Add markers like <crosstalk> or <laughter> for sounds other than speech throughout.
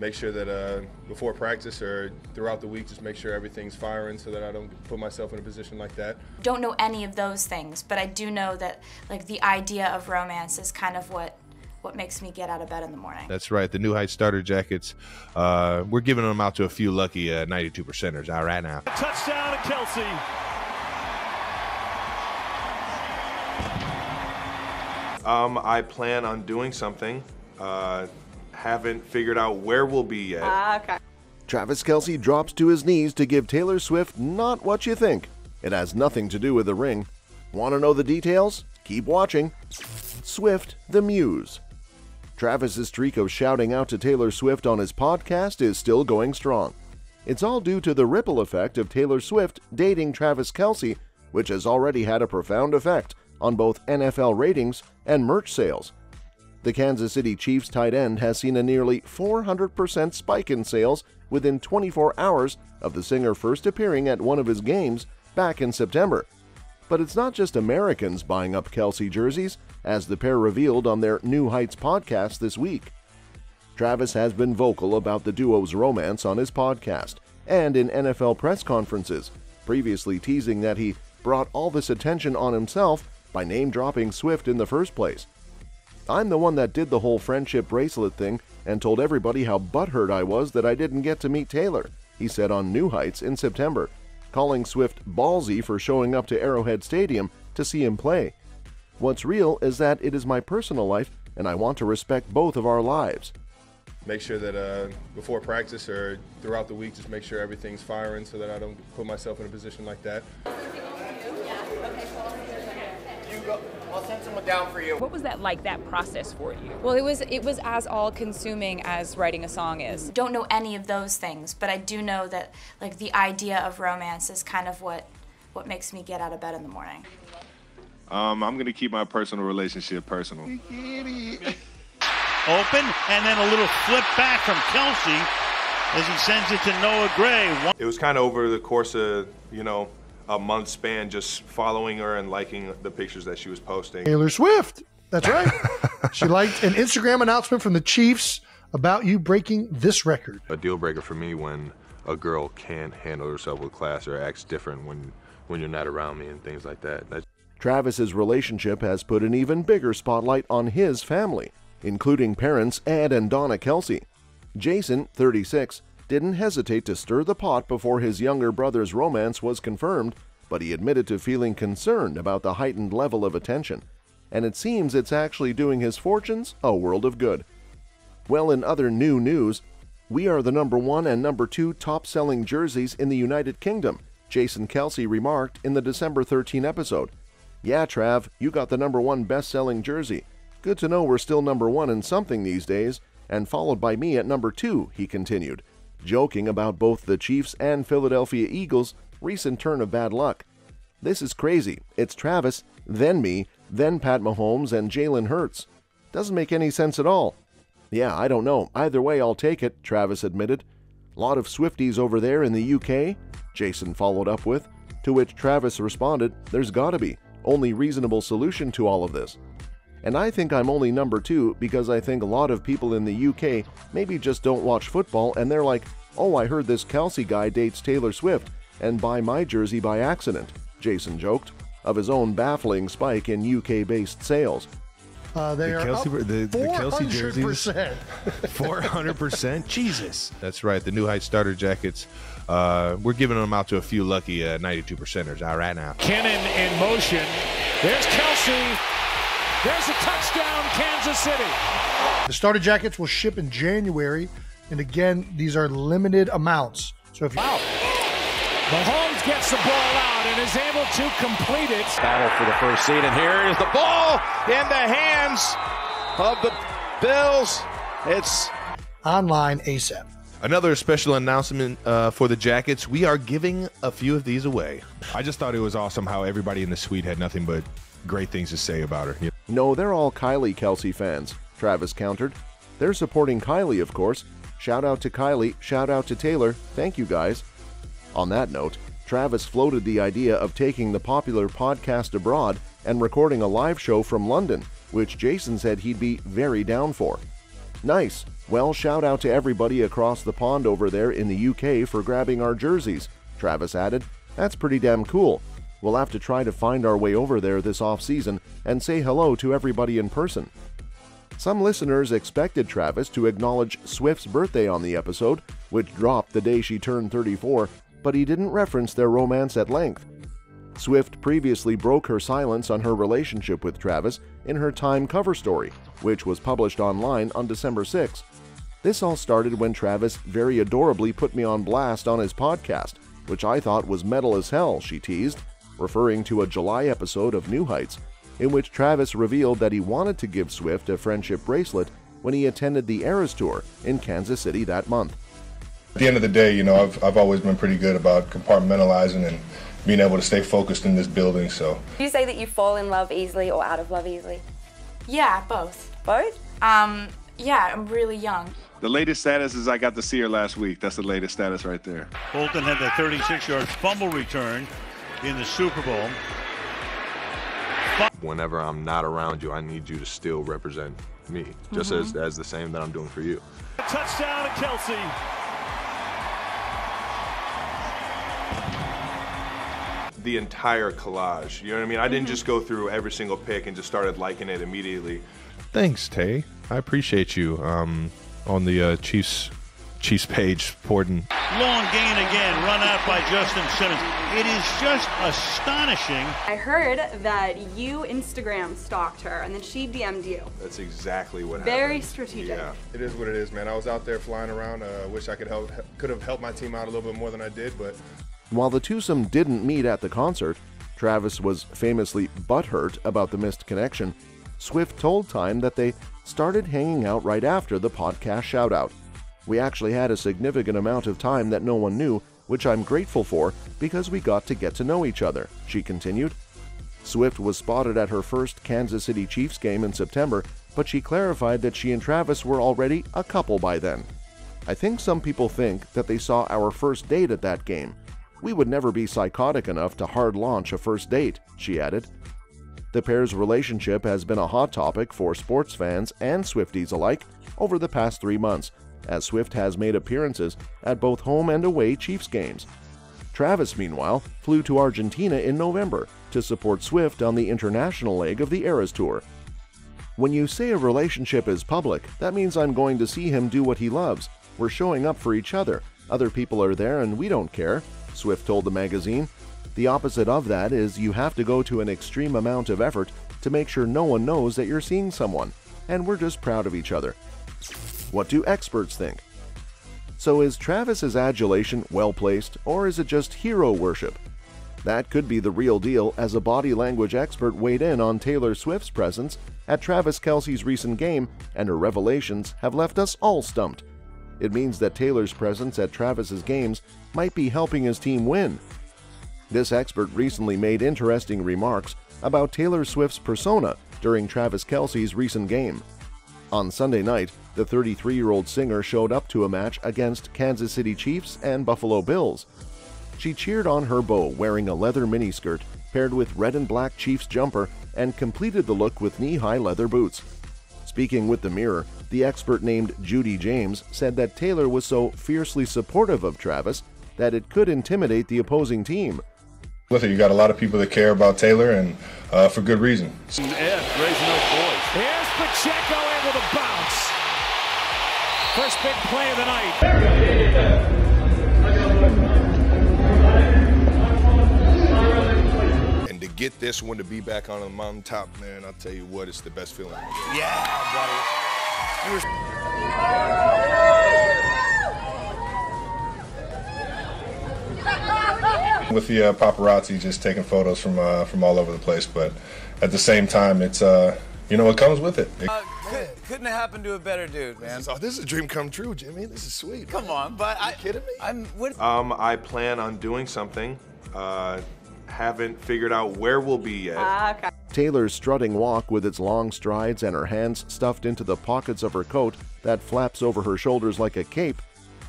make sure that uh, before practice or throughout the week, just make sure everything's firing so that I don't put myself in a position like that. Don't know any of those things, but I do know that like the idea of romance is kind of what what makes me get out of bed in the morning. That's right. The New Heights starter jackets. Uh, we're giving them out to a few lucky uh, 92 percenters. out right now. Touchdown to Kelce. Um, I plan on doing something. Uh, haven't figured out where we'll be yet. Ah, okay. Travis Kelce drops to his knees to give Taylor Swift not what you think. It has nothing to do with the ring. Want to know the details? Keep watching. Swift the Muse. Travis's streak of shouting out to Taylor Swift on his podcast is still going strong. It's all due to the ripple effect of Taylor Swift dating Travis Kelce, which has already had a profound effect on both NFL ratings and merch sales. The Kansas City Chiefs tight end has seen a nearly 400% spike in sales within 24 hours of the singer first appearing at one of his games back in September. But it's not just Americans buying up Kelce jerseys, as the pair revealed on their New Heights podcast this week. Travis has been vocal about the duo's romance on his podcast and in NFL press conferences, previously teasing that he brought all this attention on himself by name dropping Swift in the first place. I'm the one that did the whole friendship bracelet thing and told everybody how butthurt I was that I didn't get to meet Taylor, he said on New Heights in September, calling Swift ballsy for showing up to Arrowhead Stadium to see him play. What's real is that it is my personal life and I want to respect both of our lives. Make sure that uh, before practice or throughout the week, just make sure everything's firing so that I don't put myself in a position like that. I'll send someone down for you. What was that like, that process for you? Well, it was it was as all consuming as writing a song is. Don't know any of those things, but I do know that like the idea of romance is kind of what what makes me get out of bed in the morning. Um, I'm going to keep my personal relationship personal. Open, and then a little flip back from Kelce as he sends it to Noah Gray. One- It was kind of over the course of, you know, a month span just following her and liking the pictures that she was posting. Taylor Swift. That's right. <laughs> she liked an Instagram announcement from the Chiefs about you breaking this record. A deal breaker for me when a girl can't handle herself with class or acts different when when you're not around me and things like that. That's Travis's relationship has put an even bigger spotlight on his family, including parents Ed and Donna Kelce. Jason, 36, didn't hesitate to stir the pot before his younger brother's romance was confirmed, but he admitted to feeling concerned about the heightened level of attention. And it seems it's actually doing his fortunes a world of good. Well, in other new news, we are the number one and number two top selling jerseys in the United Kingdom, Jason Kelce remarked in the December 13 episode. Yeah, Trav, you got the number one best selling jersey. Good to know we're still number one in something these days, and followed by me at number two, he continued, joking about both the Chiefs and Philadelphia Eagles' recent turn of bad luck. This is crazy. It's Travis, then me, then Pat Mahomes and Jalen Hurts. Doesn't make any sense at all. Yeah, I don't know. Either way, I'll take it, Travis admitted. Lot of Swifties over there in the UK? Jason followed up with, to which Travis responded, There's gotta be. Only reasonable solution to all of this. And I think I'm only number two because I think a lot of people in the UK maybe just don't watch football and they're like, oh, I heard this Kelce guy dates Taylor Swift and buy my jersey by accident, Jason joked, of his own baffling spike in UK based sales. Uh, they The are Kelce- up the- the Kelce jerseys? 400%. 400%? <laughs> <laughs> Jesus. That's right. The New Heights starter jackets. Uh, we're giving them out to a few lucky uh, 92 percenters. All right now. Kennan in motion. There's Kelce. There's a touchdown, Kansas City. The starter jackets will ship in January, and again, these are limited amounts. So if you Wow. Mahomes gets the ball out and is able to complete it. Battle for the first seed, and here is the ball in the hands of the Bills. It's online ASAP. Another special announcement uh, for the jackets. We are giving a few of these away. I just thought it was awesome how everybody in the suite had nothing but great things to say about her. You No, they're all Kylie Kelce fans, Travis countered. They're supporting Kylie, of course. Shout out to Kylie, shout out to Taylor. Thank you guys. On that note, Travis floated the idea of taking the popular podcast abroad and recording a live show from London, which Jason said he'd be very down for. Nice. Well, shout out to everybody across the pond over there in the UK for grabbing our jerseys, Travis added. That's pretty damn cool. We'll have to try to find our way over there this off season and say hello to everybody in person. Some listeners expected Travis to acknowledge Swift's birthday on the episode, which dropped the day she turned 34, but he didn't reference their romance at length. Swift previously broke her silence on her relationship with Travis in her Time cover story, which was published online on December 6. This all started when Travis very adorably put me on blast on his podcast, which I thought was metal as hell, she teased, referring to a July episode of New Heights, in which Travis revealed that he wanted to give Swift a friendship bracelet when he attended the Eras Tour in Kansas City that month. At the end of the day, you know, I've, I've always been pretty good about compartmentalizing and being able to stay focused in this building. So, Do you say that you fall in love easily or out of love easily? Yeah, both. Both? Um, yeah, I'm really young. The latest status is I got to see her last week. That's the latest status right there. Bolton had the 36 yard fumble return in the Super Bowl. Whenever I'm not around you, I need you to still represent me, just Mhm. as, as the same that I'm doing for you. A touchdown to Kelce. the entire collage. You know what I mean? I didn't Mm-hmm. just go through every single pick and just started liking it immediately. Thanks, Tay. I appreciate you. Um, on the uh, Chiefs Chiefs page, Porden. Long gain again, run out by Justin Simmons. It is just astonishing. I heard that you Instagram stalked her and then she DM'd you. That's exactly what Very happened. Very strategic. Yeah. it is what it is, man. I was out there flying around. I uh, wish I could help, could have helped my team out a little bit more than I did, but While the twosome didn't meet at the concert, Travis was famously butthurt about the missed connection. Swift told Time that they started hanging out right after the podcast shoutout. We actually had a significant amount of time that no one knew, which I'm grateful for because we got to get to know each other, she continued. Swift was spotted at her first Kansas City Chiefs game in September, but she clarified that she and Travis were already a couple by then. I think some people think that they saw our first date at that game. We would never be psychotic enough to hard launch a first date, she added. The pair's relationship has been a hot topic for sports fans and Swifties alike over the past three months, as Swift has made appearances at both home and away Chiefs games. Travis, meanwhile, flew to Argentina in November to support Swift on the international leg of the Eras Tour. When you say a relationship is public, that means I'm going to see him do what he loves. We're showing up for each other. Other people are there and we don't care, Swift told the magazine. The opposite of that is you have to go to an extreme amount of effort to make sure no one knows that you're seeing someone, and we're just proud of each other. What do experts think? So is Travis's adulation well placed, or is it just hero worship? That could be the real deal, as a body language expert weighed in on Taylor Swift's presence at Travis Kelce's recent game, and her revelations have left us all stumped. It means that Taylor's presence at Travis's games might be helping his team win. This expert recently made interesting remarks about Taylor Swift's persona during Travis Kelce's recent game. On Sunday night, the 33 year old singer showed up to a match against Kansas City Chiefs and Buffalo Bills. She cheered on her beau wearing a leather miniskirt paired with red and black Chiefs jumper and completed the look with knee high leather boots. Speaking with the Mirror, the expert named Judy James said that Taylor was so fiercely supportive of Travis that it could intimidate the opposing team. with it, you got a lot of people that care about Taylor, and uh, for good reason. Ed raising those boys. Here's Pacheco able to bounce. First big play of the night. And to get this one to be back on the mountaintop, man, I'll tell you what, it's the best feeling. Yeah, buddy. <laughs> With the uh, paparazzi just taking photos from uh, from all over the place, but at the same time, it's uh, you know it comes with it. It- Couldn't have happened to a better dude, man. Oh, this is a dream come true, Jimmy. This is sweet. Come on, but I kidding me? I'm what? Um, I plan on doing something. Uh, haven't figured out where we'll be yet. Ah, okay. Taylor's strutting walk with its long strides and her hands stuffed into the pockets of her coat that flaps over her shoulders like a cape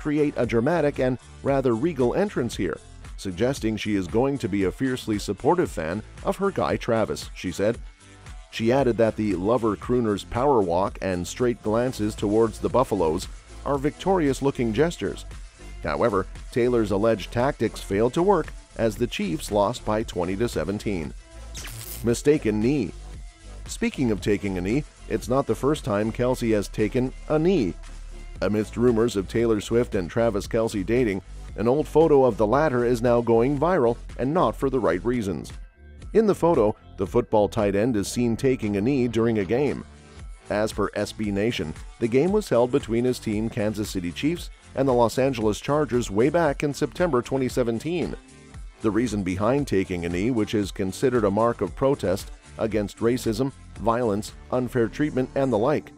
create a dramatic and rather regal entrance here, suggesting she is going to be a fiercely supportive fan of her guy Travis, she said. She added that the lover crooner's power walk and straight glances towards the Buffaloes are victorious looking gestures. However, Taylor's alleged tactics failed to work as the Chiefs lost by 20 to 17. Mistaken knee. Speaking of taking a knee, it's not the first time Kelce has taken a knee. Amidst rumors of Taylor Swift and Travis Kelce dating, an old photo of the latter is now going viral and not for the right reasons. In the photo, the football tight end is seen taking a knee during a game. As per SB Nation, the game was held between his team Kansas City Chiefs and the Los Angeles Chargers way back in September 2017. The reason behind taking a knee, which is considered a mark of protest against racism, violence, unfair treatment, and the like.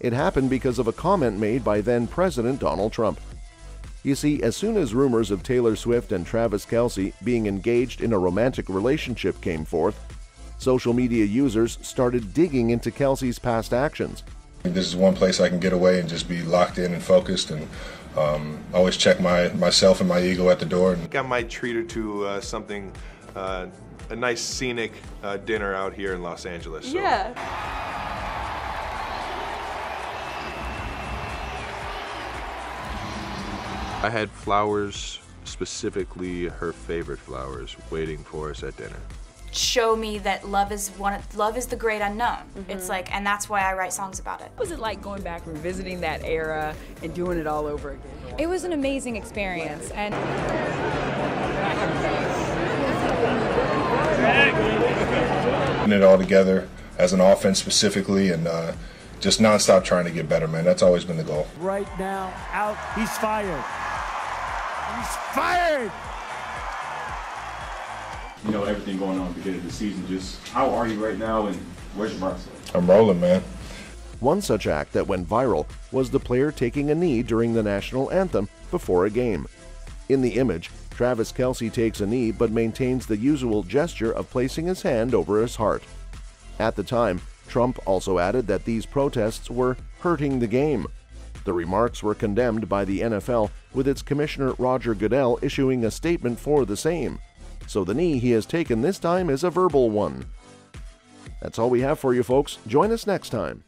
It happened because of a comment made by then President Donald Trump. You see, as soon as rumors of Taylor Swift and Travis Kelce being engaged in a romantic relationship came forth, social media users started digging into Kelce's past actions. This is one place I can get away and just be locked in and focused and um, always check my myself and my ego at the door. I think I might treat her to uh, something, uh, a nice scenic uh, dinner out here in Los Angeles. So. Yeah. I had flowers, specifically her favorite flowers, waiting for us at dinner. Show me that love is one. Love is the great unknown. Mm-hmm. It's like, and that's why I write songs about it. What was it like going back and revisiting that era and doing it all over again? It was an amazing experience, and Putting it all together as an offense specifically and uh, just nonstop trying to get better, man. That's always been the goal. Right now, out. He's fired. He's fired. You know everything going on at the beginning of the season. Just how are you right now, and where's your mindset? I'm rolling, man. One such act that went viral was the player taking a knee during the national anthem before a game. In the image, Travis Kelce takes a knee but maintains the usual gesture of placing his hand over his heart. At the time, Trump also added that these protests were hurting the game. The remarks were condemned by the NFL, with its commissioner Roger Goodell issuing a statement for the same. So the knee he has taken this time is a verbal one. That's all we have for you, folks. Join us next time.